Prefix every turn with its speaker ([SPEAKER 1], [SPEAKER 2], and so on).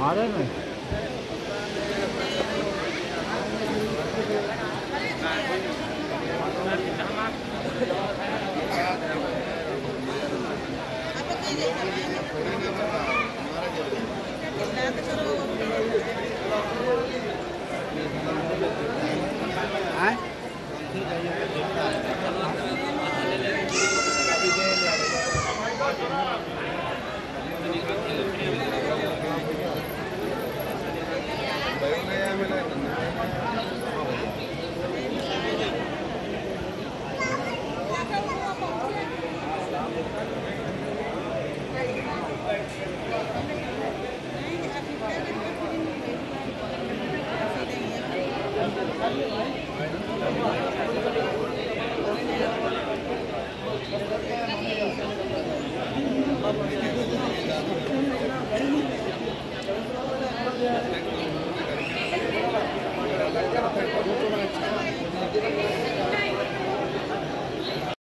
[SPEAKER 1] आ रहे हैं हैं?
[SPEAKER 2] Thank you.